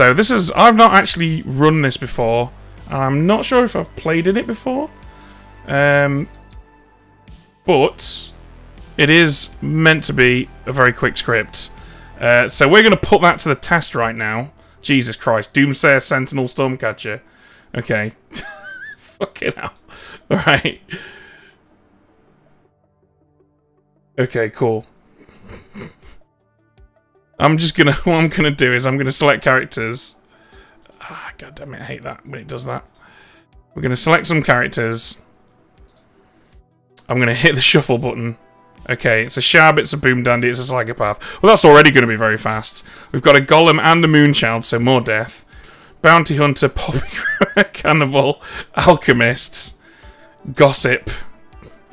So this is I've not actually run this before, and I'm not sure if I've played in it before. Um, but it is meant to be a very quick script. Uh, so we're going to put that to the test right now. Jesus Christ, Doomsayer, Sentinel, Stormcatcher. Okay. Fucking hell. Alright. Okay, cool. I'm just gonna, what I'm gonna do is I'm gonna select characters. Ah, God damn it, I hate that when it does that. We're gonna select some characters. I'm gonna hit the shuffle button. Okay, it's a Shab, it's a Boom Dandy, it's a Psychopath. Well, that's already going to be very fast. We've got a Golem and a Moonchild, so more death. Bounty Hunter, Poppy Cannibal, Alchemists, Gossip.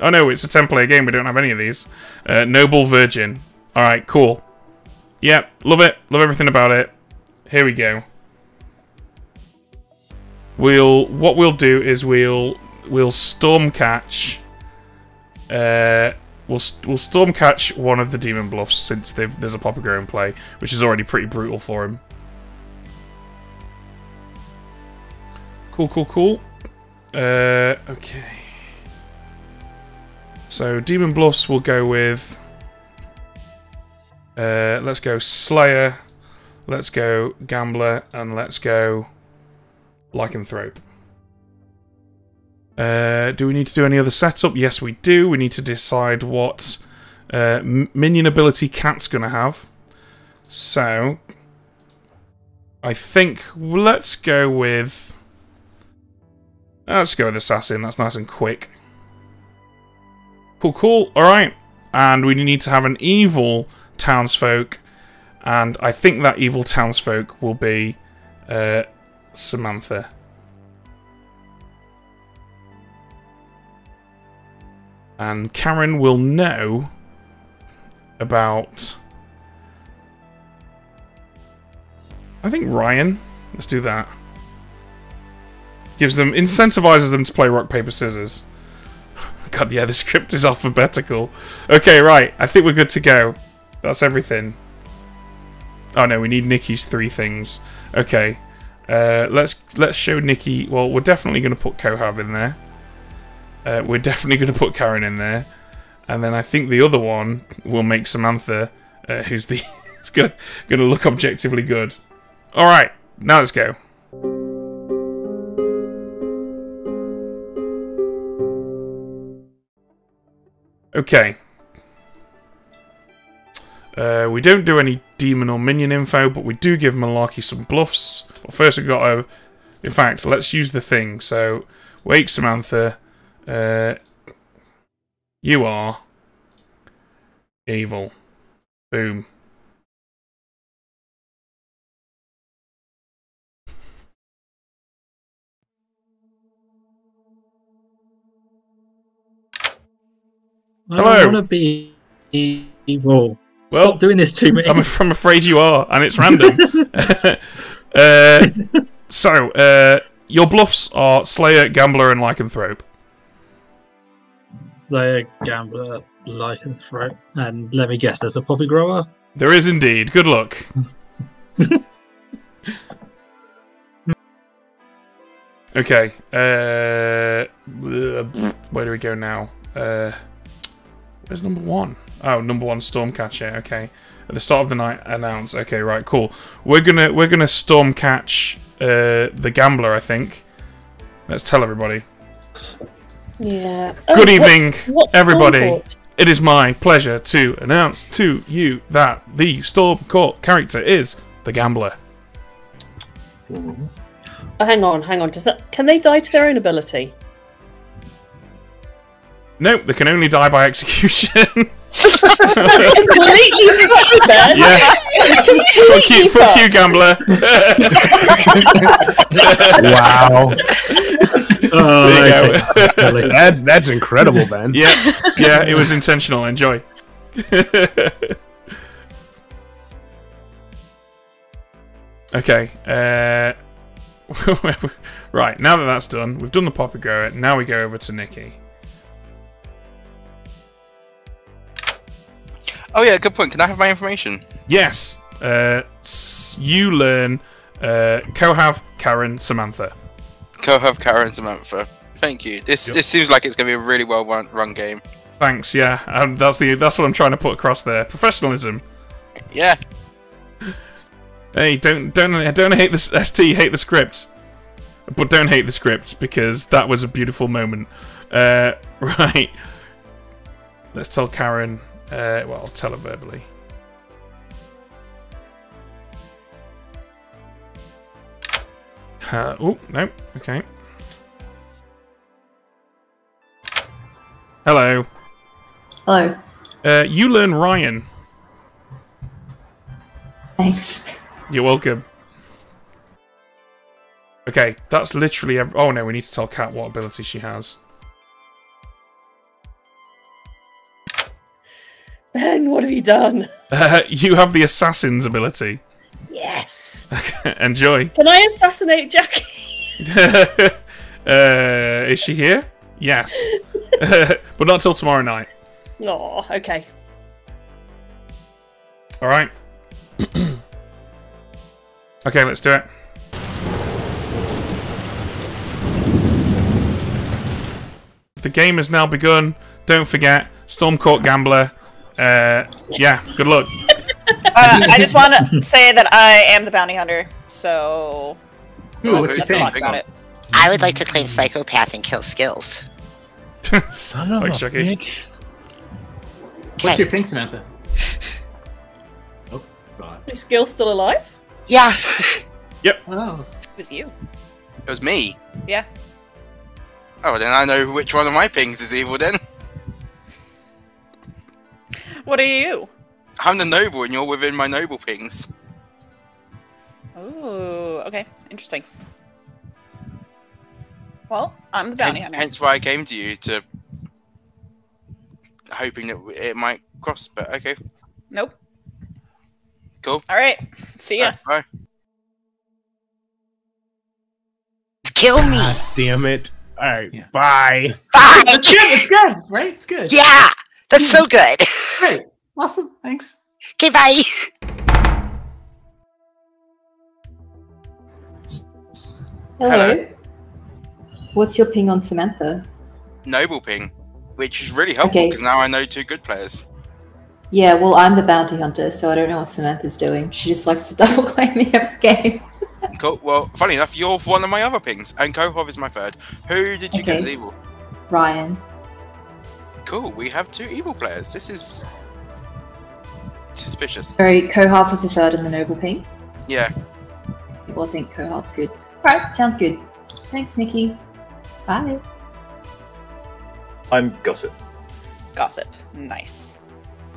Oh no, it's a 10 player game, we don't have any of these. Uh, Noble Virgin. Alright, cool. Yep, love it, love everything about it. Here we go. We'll, what we'll do is we'll, we'll storm catch, uh, we'll, we'll storm catch one of the demon bluffs since there's a Poppy Grower in play, which is already pretty brutal for him. Cool, cool, cool. Uh, okay. So, Demon Bluffs will go with... Uh, let's go Slayer, let's go Gambler, and let's go Lycanthrope. Uh, do we need to do any other setup? Yes, we do. We need to decide what uh, minion ability Cat's going to have. So, I think let's go with... Let's go with Assassin. That's nice and quick. Cool, cool. Alright. And we need to have an evil townsfolk. And I think that evil townsfolk will be uh, Samantha. And Karen will know about... I think Ryan. Let's do that. Gives them, incentivizes them to play rock, paper, scissors. God, yeah, the script is alphabetical. Okay, right. I think we're good to go. That's everything. Oh no, we need Nikki's three things. Okay. Uh, let's let's show Nikki. Well, we're definitely going to put Kohav in there. Uh, we're definitely going to put Karen in there, and then I think the other one will make Samantha, uh, who's the it's going to look objectively good. All right, now let's go. Okay. Uh, we don't do any demon or minion info, but we do give Malarkey some bluffs. Well, first we've got to... In fact, let's use the thing. So, wake Samantha. Uh, you are evil. Boom. Hello. I want to be evil. Well, Stop doing this to me. I'm, I'm afraid you are, and it's random. uh, so, uh, your bluffs are Slayer, Gambler, and Lycanthrope. Slayer, Gambler, Lycanthrope, and let me guess, there's a Poppy Grower? There is indeed. Good luck. okay. Uh, where do we go now? Uh, Where's number one? Oh, number one Stormcatcher. Okay, at the start of the night, announce. Okay, right, cool. We're gonna we're gonna Stormcatch uh, the Gambler. I think. Let's tell everybody. Yeah. Good oh, evening, what's, what's everybody. It is my pleasure to announce to you that the Storm Court character is the Gambler. Oh, hang on, hang on. Does that can they die to their own ability? Nope, they can only die by execution. completely Yeah. fuck you, fuck you, gambler. wow. Oh, that's, that, that's incredible, Ben. Yeah, yeah, it was intentional. Enjoy. okay. Uh, right, now that that's done, we've done the Poppy Grower. Now we go over to Nikki. Oh yeah, good point. Can I have my information? Yes. Uh, you learn Uh, Kohav, Karen, Samantha. Kohav, Karen, Samantha. Thank you. This Yep. this seems like it's going to be a really well run, run game. Thanks. Yeah, um, that's the that's what I'm trying to put across there. Professionalism. Yeah. Hey, don't don't don't hate the ST. Hate the script, but don't hate the script because that was a beautiful moment. Uh, right. Let's tell Karen. Uh, well, I'll tell her verbally. Uh, oh no. Okay. Hello. Hello. Uh, you learn Ryan. Thanks. You're welcome. Okay, that's literally. Oh no, we need to tell Kat what ability she has. Have you done? Uh, you have the assassin's ability. Yes. Enjoy. Can I assassinate Jackie? uh, is she here? Yes, but not till tomorrow night. Oh, okay. All right. okay, let's do it. The game has now begun. Don't forget, Stormcaught Gambler. Uh, yeah, good luck. Uh, I just want to say that I am the bounty hunter, so Ooh, what's who's your thing? about on. it. I would like to claim psychopath and kill skills. Son of Thanks, a Chucky. bitch. What's your ping, Samantha? Oh, right. Is Gil still alive? Yeah. Yep. Oh. It was you. It was me. Yeah. Oh, then I know which one of my pings is evil then. What are you? I'm the noble and you're within my noble things. Oh, okay, interesting. Well, I'm the bounty Hence, hunter. hence why I came to you to hoping that it might cross, but okay. Nope. Cool. All right. See ya. Bye. Kill me. God damn it. Alright, Yeah. bye. Bye. It's good. It's good. Right? It's good. Yeah. That's so good. Great. Awesome. Thanks. Okay, bye. Hello. Hello. What's your ping on Samantha? Noble ping, which is really helpful Okay. because now I know two good players. Yeah, well, I'm the bounty hunter, so I don't know what Samantha's doing. She just likes to double claim me every game. Cool. Well, funny enough, you're one of my other pings, and Kohav is my third. Who did you get as evil? Ryan. Cool. We have two evil players. This is suspicious. Sorry, Kohav was the third in the noble ping. Yeah. Well, I think Kohav's good. Alright, sounds good. Thanks, Nikki. Bye. I'm gossip. Gossip. Nice.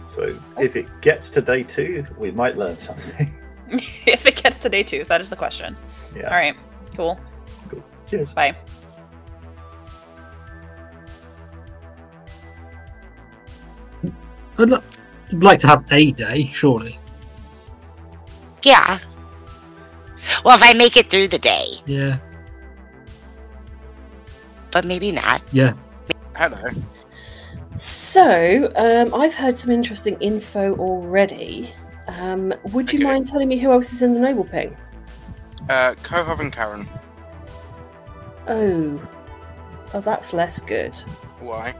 So if it gets to day two, we might learn something. if it gets to day two, that is the question. Yeah. All right. Cool. Cool. Cheers. Bye. I'd, li- I'd like to have a day, surely. Yeah. Well, if I make it through the day, Yeah. but maybe not. Yeah. Hello. So, um, I've heard some interesting info already. Um, would you Okay. mind telling me who else is in the Noble Ping? Uh, Kohav and Karen. Oh. Oh, that's less good. Why?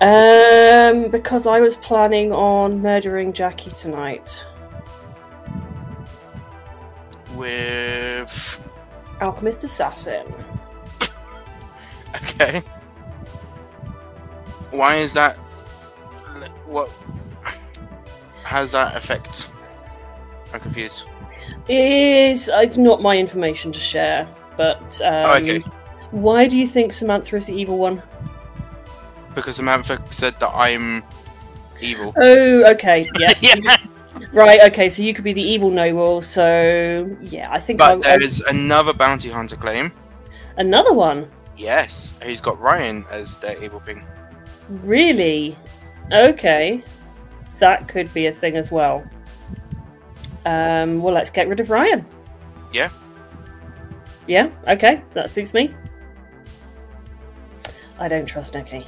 Um, because I was planning on murdering Jackie tonight. With. Alchemist Assassin. Okay. Why is that? What? How does that affect? I'm confused. Is it's not my information to share, but um, Oh, okay. why do you think Samantha is the evil one? Because Samantha said that I'm evil. Oh, okay, yeah, yeah. right, okay. So you could be the evil noble. So yeah, I think I, But I- there's another bounty hunter claim. another one. Yes, who's got Ryan as their evil ping. Really? Okay, that could be a thing as well. Um, well, let's get rid of Ryan. Yeah. Yeah. Okay, that suits me. I don't trust Nikki.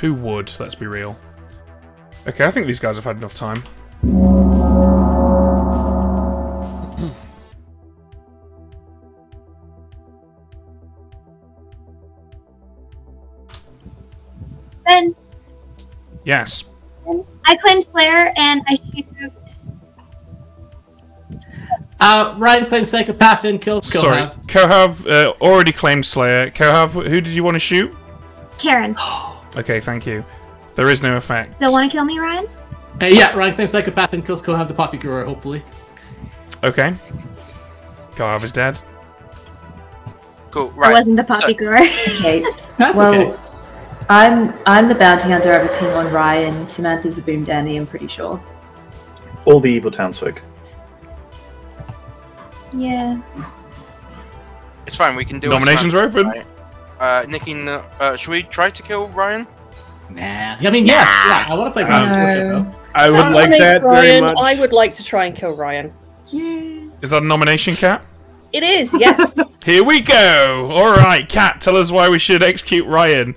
Who would? Let's be real. Okay, I think these guys have had enough time. Ben. Yes. I claimed Slayer and I shoot. Uh, Ryan claims Psychopath and kills Kohav. Sorry, Kohav uh, already claimed Slayer. Kohav, who did you want to shoot? Karen. Okay, thank you. There is no effect. Still want to kill me, Ryan? Uh, yeah, Ryan claims psychopath and kills Kohav the Poppy Grower, hopefully. Okay. Kohav is dead. Cool. I wasn't the poppy grower. Okay. That's well, okay. I'm I'm the bounty hunter. I have a ping on Ryan. Samantha's the boom dandy. I'm pretty sure. All the evil townsfolk. Yeah. It's fine. We can do. it Nominations are open. tonight. Uh, Nikki, uh, should we try to kill Ryan? Nah. I mean, yes, yeah, I want to play Ryan No. Ricochet, I would like think that very much. I would like to try and kill Ryan. Is that a nomination, Cat? It is, yes. Here we go! Alright, Cat, tell us why we should execute Ryan.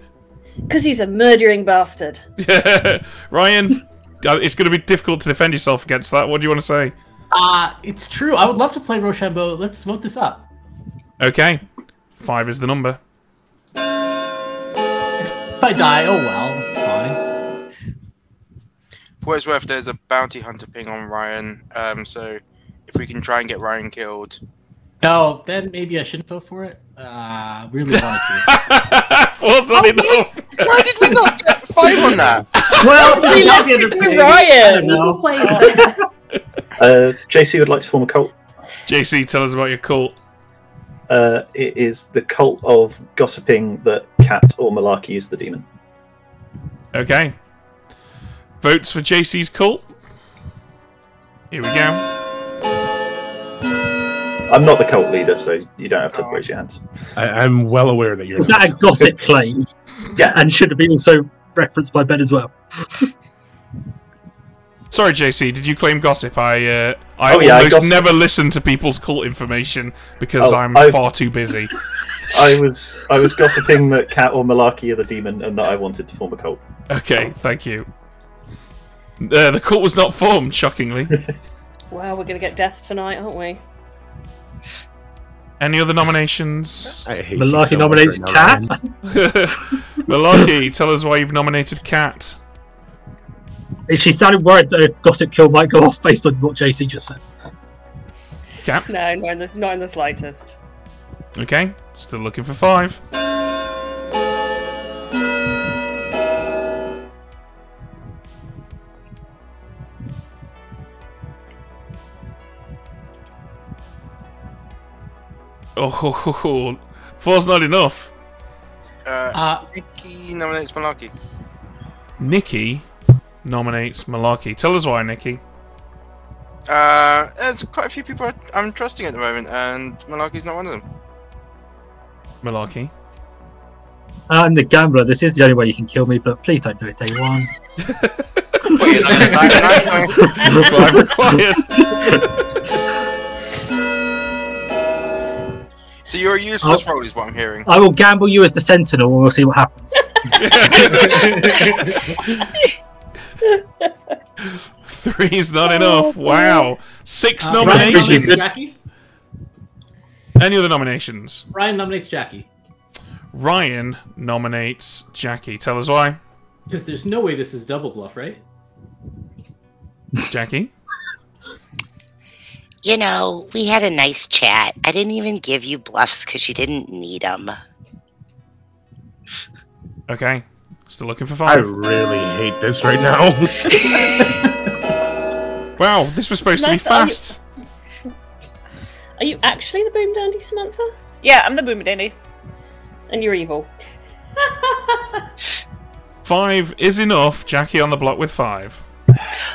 Because he's a murdering bastard. Ryan, uh, it's going to be difficult to defend yourself against that. What do you want to say? Uh, it's true. I would love to play Rochambeau. Let's vote this up. Okay. Five is the number. If I die, oh well, it's fine. For what it's worth, there's a bounty hunter ping on Ryan. Um, so if we can try and get Ryan killed, No, then maybe I shouldn't vote for it. Uh, really wanted to. Four's not enough. why did we not get five on that? well, We we left left it it to Ryan. don't know. Plays Uh, JC would like to form a cult. JC, tell us about your cult. Uh, it is the cult of gossiping that Cat or Malarkey is the demon. Okay. Votes for JC's cult. Here we go. I'm not the cult leader, so you don't have to raise your hands. I, I'm well aware that you're. Was that a gossip claim? Yeah. And should it be also referenced by Ben as well? Sorry, JC, did you claim gossip? I uh, I Oh, yeah, I almost gossip- never listen to people's cult information because Oh, I'm I- far too busy. I was I was gossiping that Cat or Malarkey are the demon and that I wanted to form a cult. Okay, thank you. Uh, the cult was not formed, shockingly. Wow, we're going to get death tonight, aren't we? Any other nominations? I Malarkey you so nominates Cat. Ryan. Malarkey, tell us why you've nominated Cat. She sounded worried that a gossip kill might go off based on what JC just said. Cat. No, not in the, not in the slightest. Okay, still looking for five. Oh, ho, ho, ho. four's not enough. Uh, Uh, Nikki nominates Malarkey. Nikki nominates Malarkey. Tell us why, Nikki. Uh, there's quite a few people I- I'm trusting at the moment, and Malarkey's not one of them. Malarkey. I'm the gambler. This is the only way you can kill me, but please don't do it day one. Well, you're not gonna die tonight, required. So you're a useless role, is what I'm hearing. I will gamble you as the sentinel, and we'll see what happens. Three's not enough. Wow. Six uh, nominations. Jackie. Any other nominations? Ryan nominates Jackie. Ryan nominates Jackie. Tell us why. Because there's no way this is double bluff, right? Jackie? You know, we had a nice chat. I didn't even give you bluffs because you didn't need them. Okay. Still looking for five. I really hate this right now. Wow, this was supposed to be Nice, are you- fast. Are you actually the Boom Dandy, Samantha? Yeah, I'm the Boom Dandy. And you're evil. Five is enough. Jackie on the block with five.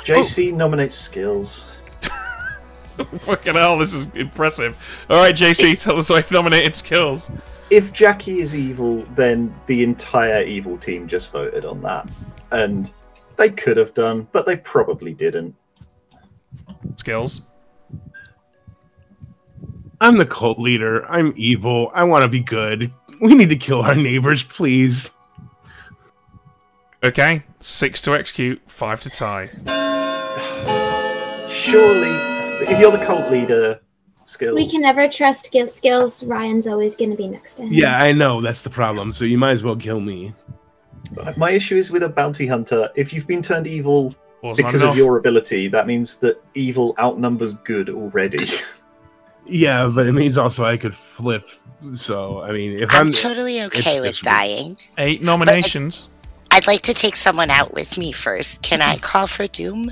JC nominates skills. Fucking hell, this is impressive. Alright, JC, tell us why you've nominated skills. If Jackie is evil, then the entire evil team just voted on that. And they could have done, but they probably didn't. Skills. I'm the cult leader. I'm evil. I want to be good. We need to kill our neighbors, please. Okay. Six to execute, five to tie. Surely, if you're the cult leader, skills. We can never trust skill- skills. Ryan's always going to be next to him. Yeah, I know that's the problem. So you might as well kill me. My issue is with a bounty hunter. If you've been turned evil Wasn't because enough. of your ability, that means that evil outnumbers good already. Yeah, but it means also I could flip. So I mean, if I'm I'm, totally okay with it's- dying. Eight nominations. I'd like to take someone out with me first. Can I call for Doom?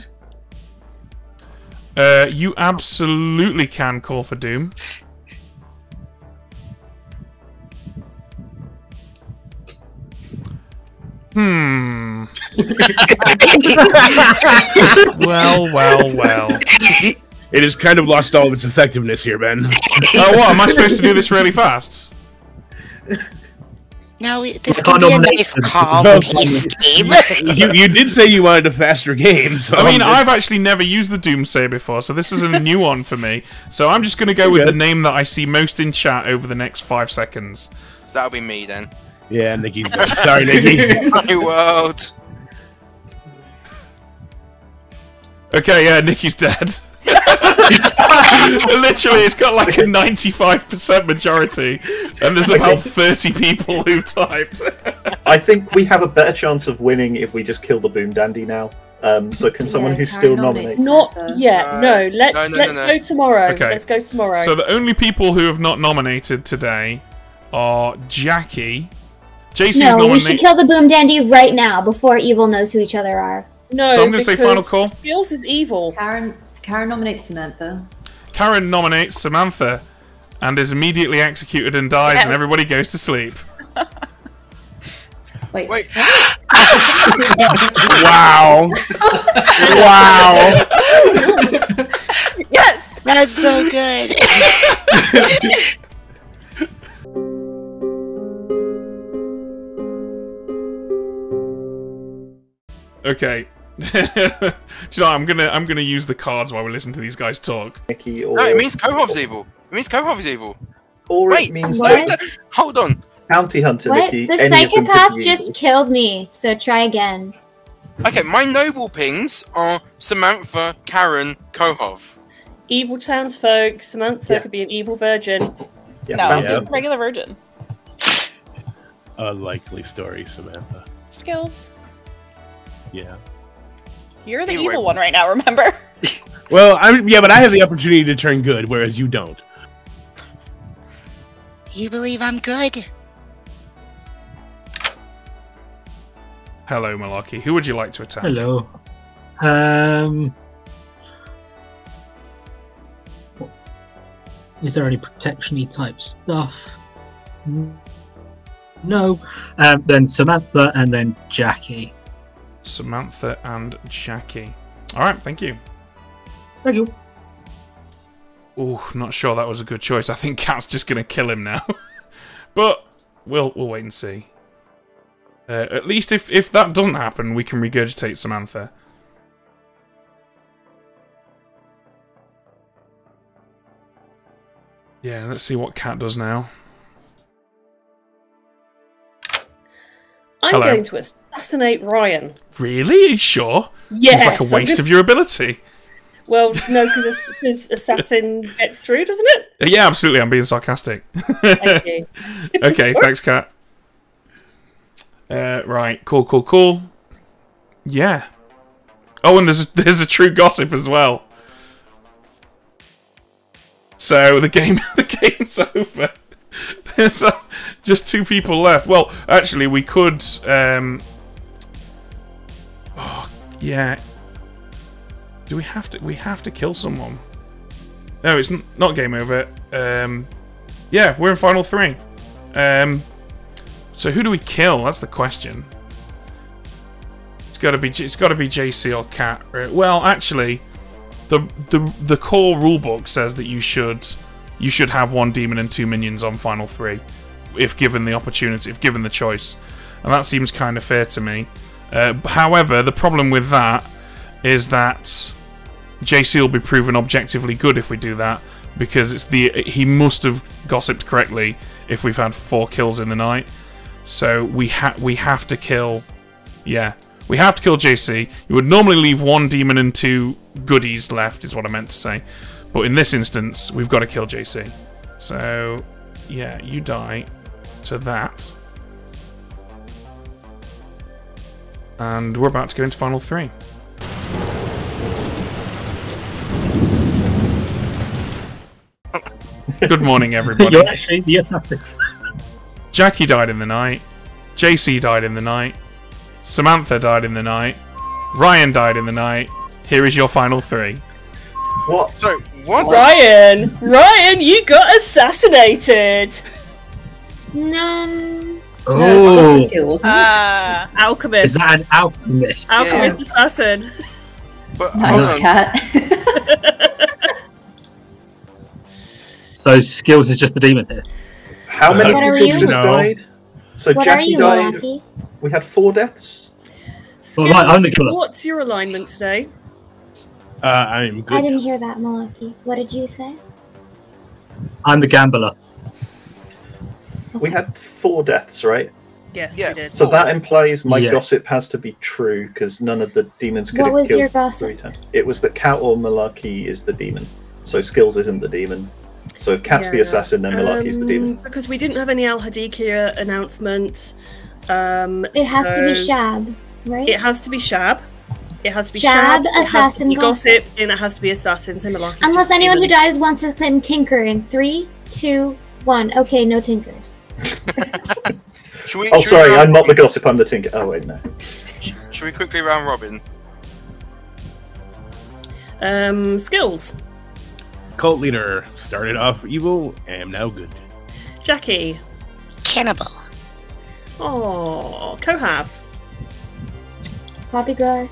Uh, you absolutely can call for Doom. Hmm. well, well, well. it has kind of lost all of its effectiveness here, Ben. Oh, what? Am I supposed to do this really fast? No, this I can be a nice, calm, No. peace game. you, you did say you wanted a faster game. So I mean, I'm just- I've actually never used the Doomsayer before, so this is a new one for me. So I'm just going to go with the name that I see most in chat over the next five seconds. So that'll be me then. Yeah, Nikki's dead. Sorry, Nikki. My world. Okay, yeah, Nikki's dead. Literally, it's got like a 95% majority, and there's about 30 people who've typed. I think we have a better chance of winning if we just kill the Boom Dandy now. Um, so can someone Yeah, who's still nominates. nominated? Not yet. Uh, No, let's no, no, no, let's no. go tomorrow. Okay. Let's go tomorrow. so the only people who have not nominated today are Jackie. JC's No, we should nominated. kill the Boom Dandy right now before Evil knows who each other are. no, So I'm gonna say final call. Skills is evil. Karen, Karen nominates Samantha. Karen nominates Samantha and is immediately executed and dies, and everybody goes to sleep. Wait, Wait. wow. wow. yes. That's so good. Okay. Do you know, what, I'm gonna I'm gonna use the cards while we listen to these guys talk. Nikki, or, No, it means Kohav's evil. It means Kohav's evil. or Wait, it means What? that Hold on. bounty hunter What? Nikki. The any of them could psychopath just evil. killed me, so try again. Okay, my noble pings are Samantha, Karen, Kohav. Evil townsfolk. Samantha Yeah. could be an evil virgin. Yeah, No, bounty just hunter. regular virgin. A likely story, Samantha. Skills. Yeah. You're the Anyway. evil one right now, remember? Well, I'm yeah, but I have the opportunity to turn good, whereas you don't. You believe I'm good? Hello, Malarkey. Who would you like to attack? Hello. Um. Is there any protection-y type stuff? No. Um, then Samantha and then Jackie. Samantha and Jackie. All right, thank you. Thank you. Oh, not sure that was a good choice. I think Cat's just gonna kill him now. but we'll we'll wait and see. Uh, at least if if that doesn't happen, we can regurgitate Samantha. Yeah, let's see what Cat does now. I'm Hello. going to assassinate Ryan. Really? Are you sure? Yeah. Seems like a waste gonna- of your ability. Well, no, because assassin gets through, doesn't it? Uh, Yeah, absolutely. I'm being sarcastic. Thank you. okay, thanks, Cat. Uh, right, cool, cool, cool. Yeah. Oh, and there's there's a true gossip as well. So the game the game's over. There's uh, just two people left. Well, actually, we could. Um, oh, yeah. Do we have to? We have to kill someone. No, it's not game over. Um, yeah, we're in final three. Um, so who do we kill? That's the question. It's got to be. It's got to be JC or Cat. right? Well, actually, the the the core rulebook says that you should you should have one demon and two minions on final three, if given the opportunity, if given the choice, and that seems kind of fair to me. Uh, however, the problem with that is that JC will be proven objectively good if we do that because it's the he must have gossiped correctly if we've had four kills in the night. So we ha we have to kill yeah. We have to kill JC. You would normally leave one demon and two goodies left is what I meant to say. But in this instance, we've got to kill JC. So yeah, you die to that. And we're about to go into final three. Good morning, everybody. You're actually the assassin. Jackie died in the night. JC died in the night. Samantha died in the night. Ryan died in the night. Here is your final three. What? So what? Ryan, Ryan, you got assassinated. No. Oh, Ah, Alchemist. is that an alchemist? Alchemist assassin. But hold Nice on. cat. So skills is just the demon here. How many What people just No. died? So What Jackie you, died. Malarkey? We had four deaths. Well, like, I'm the killer. What's your alignment today? Uh, I'm I didn't hear that, Malarkey. What did you say? I'm the gambler. We had four deaths, right? Yes, Yeah. did. So that implies my Yes. gossip has to be true because none of the demons could What have was killed your gossip? times. It was that Cat or Malarkey is the demon. So Skills isn't the demon. So if Cat's the assassin, then Malarkey's the demon. Um, Because we didn't have any Al-Hadikhia announcement. Um, It has to be Shab, right? It has to be Shab. It has to be Shab, Shab. it has to assassin, be gossip. gossip, and it has to be assassin. So Malarkey's Unless just anyone who dies wants to claim Tinker in three, two, one. Okay, no Tinkers. We, Oh, should we sorry, I'm not the gossip. I'm the tinker. Oh wait, no. Should we quickly round robin? Um, skills. Cult leader started off evil, am now good. Jackie. Cannibal. Oh, Kohav. Poppy Gar.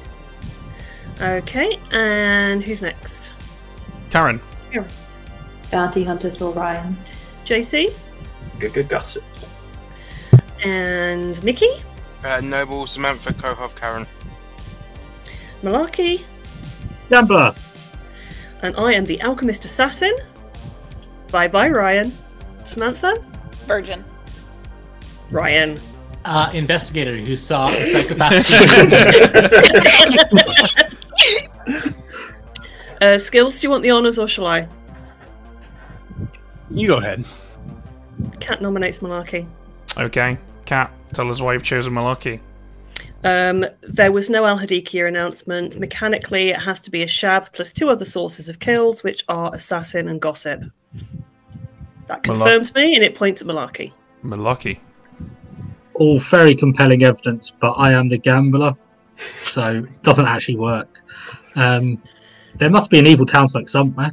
Okay, and who's next? Karen. Bounty Hunter Saul Ryan. JC Good, good gossip. and Nikki. Uh, Noble, Samantha, Kohav, Karen. Malarkey. Gambler. And I am the Alchemist Assassin. Bye bye, Ryan. Samantha? virgin. Ryan. Uh, investigator who saw a psychopath. Uh, skills, do you want the honours or shall I? You go ahead. Cat nominates Malarkey. Okay. Cat, tell us why you've chosen Malarkey. Um, there was no Al-Hadikhia announcement. Mechanically, it has to be a Shab plus two other sources of kills, which are Assassin and Gossip. That Malak- confirms me, and it points at Malarkey. Malaki. All very compelling evidence, but I am the gambler, so it doesn't actually work. Um, there must be an evil townsfolk somewhere.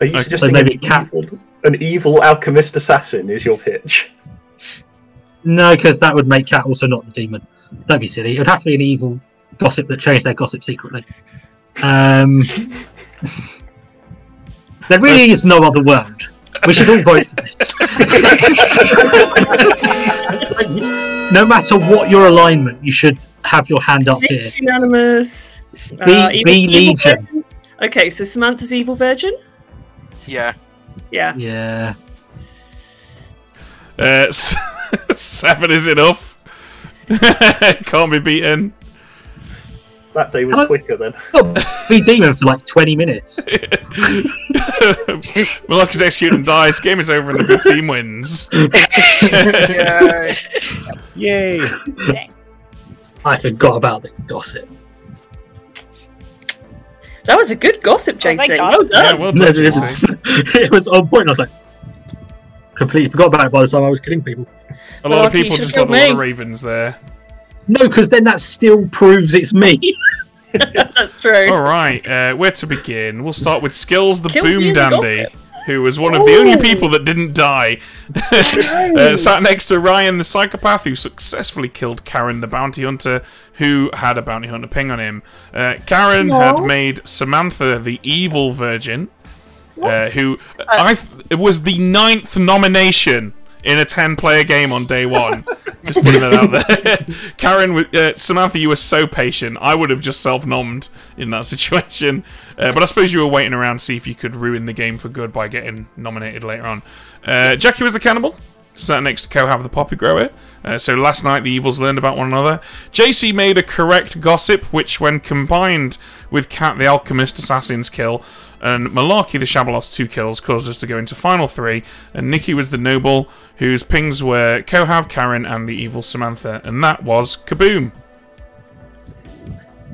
Are you Okay, suggesting so maybe an, Cat- evil, an evil alchemist assassin is your pitch? No, because that would make Cat also not the demon. Don't be silly. It would have to be an evil gossip that changed their gossip secretly. Um, there really is no other word. We should all vote for this. no matter what your alignment, you should have your hand up here. Unanimous. Be- Uh, be Legion. Virgin. Okay, so Samantha's Evil Virgin? Yeah. Yeah. Yeah. Uh, seven is enough. Can't be beaten. That day was Hello? quicker then. Be demon for like 20 minutes. Malarkey's executing dies. Game is over and the good team wins. Yay. Yay! I forgot about the gossip. That was a good gossip, Was I JC. Well done. Yeah, well done, it, was, it was on point. I was like, completely forgot about it by the time I was killing people. A lot of people just kill got a lot of ravens there. No, because then that still proves it's me. That's true. All right, uh, where to begin? We'll start with Skills the Kill Boom Dandy, gossip. Who was one of the only people that didn't die. uh, sat next to Ryan the Psychopath, who successfully killed Karen the Bounty Hunter, who had a Bounty Hunter ping on him. Uh, Karen No. had made Samantha the Evil Virgin, uh, who I th- it was the ninth nomination in a 10 player game on day one. just putting that out there. Karen, uh, Samantha, you were so patient. I would have just self nommed in that situation. Uh, but I suppose you were waiting around to see if you could ruin the game for good by getting nominated later on. Uh, Jackie was the cannibal. sat next to Kohav the poppy grower. Uh, so last night the evils learned about one another. JC made a correct gossip, which, when combined with Cat the alchemist assassin's kill and Malarkey the Shabaloth's two kills, caused us to go into final three. And Nikki was the noble, whose pings were Kohav, Karen, and the evil Samantha, and that was kaboom.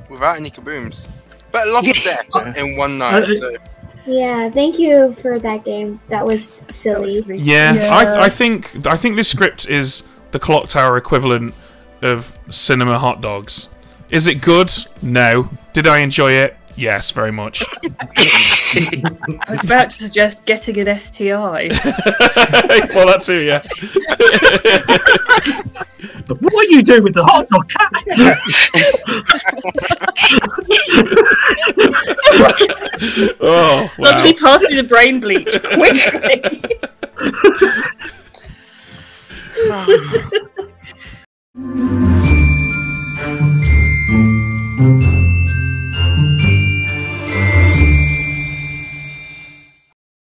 Without any kabooms. But a lot of deaths in one night. Uh, So Yeah, thank you for that game. That was silly. Yeah, I, I think I think this script is the clock tower equivalent of cinema hot dogs. Is it good? No. Did I enjoy it? Yes, very much. I was about to suggest getting an STI. well, that too, yeah. but what are you doing with the hot dog cat? oh, wow. Somebody pass me the brain bleach quickly.